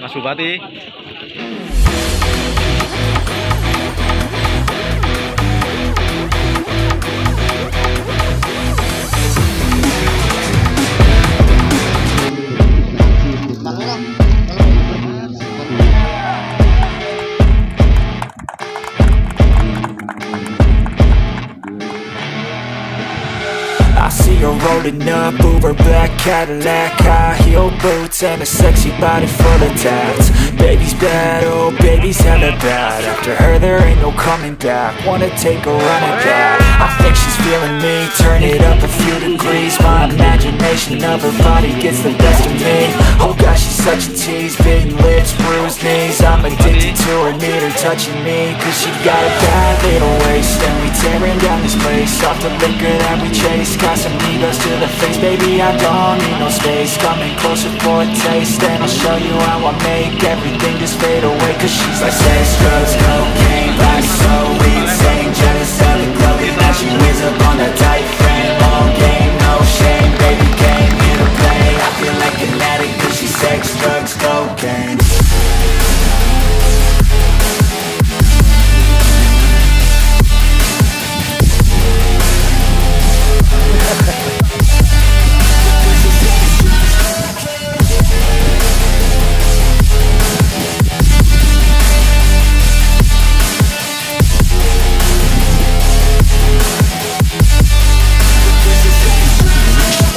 Mas Bupati. I see her rolling up, Uber black Cadillac High heel boots and a sexy body full of tats. Baby's bad, oh baby's hella bad. After her there ain't no coming back. Wanna take a run at that. I think she's feeling me, turn it up a few degrees. My imagination of her body gets the best of me. Oh she's such a tease, bitten lips, bruised knees. I'm addicted to her, need her touching me Cause she got a bad little waist And we tearing down this place Off the liquor that we chase. Got some egos to the face, baby I don't need no space. Coming closer for a taste And I'll show you how I make everything just fade away. Cause she's like sex, drugs, cocaine